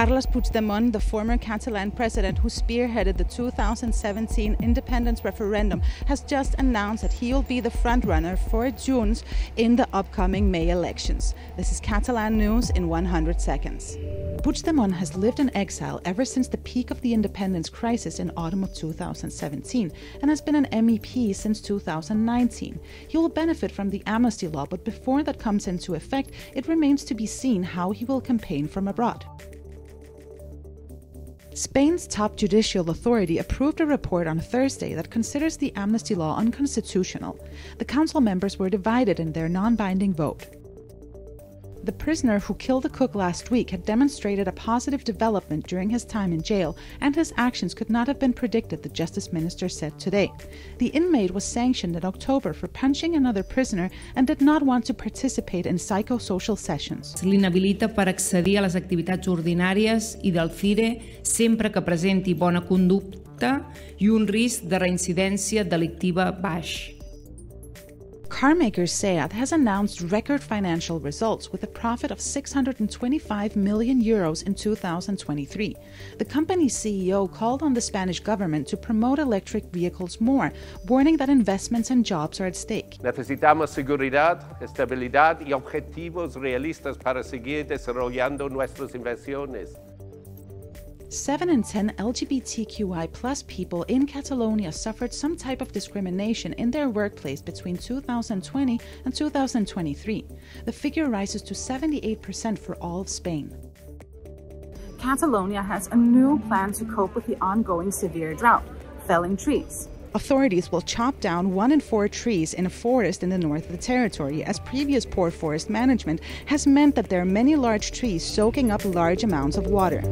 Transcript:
Carles Puigdemont, the former Catalan president who spearheaded the 2017 independence referendum, has just announced that he will be the frontrunner for Junts in the upcoming May elections. This is Catalan news in 100 seconds. Puigdemont has lived in exile ever since the peak of the independence crisis in autumn of 2017 and has been an MEP since 2019. He will benefit from the amnesty law, but before that comes into effect, it remains to be seen how he will campaign from abroad. Spain's top judicial authority approved a report on Thursday that considers the amnesty law unconstitutional. The council members were divided in their non binding vote. The prisoner who killed the cook last week had demonstrated a positive development during his time in jail, and his actions could not have been predicted, the justice minister said today. The inmate was sanctioned in October for punching another prisoner and did not want to participate in psychosocial sessions. L'inhabilita per accedir a les activitats ordinàries i del CIRE sempre que presenti bona conducta i un risc de reincidència delictiva baix. Carmaker SEAT has announced record financial results with a profit of 625 million euros in 2023. The company's CEO called on the Spanish government to promote electric vehicles more, warning that investments and jobs are at stake. Necesitamos seguridad, estabilidad y objetivos realistas para seguir desarrollando nuestras inversiones. 7 in 10 LGBTQI plus people in Catalonia suffered some type of discrimination in their workplace between 2020 and 2023. The figure rises to 78% for all of Spain. Catalonia has a new plan to cope with the ongoing severe drought, felling trees. Authorities will chop down one in four trees in a forest in the north of the territory, as previous poor forest management has meant that there are many large trees soaking up large amounts of water.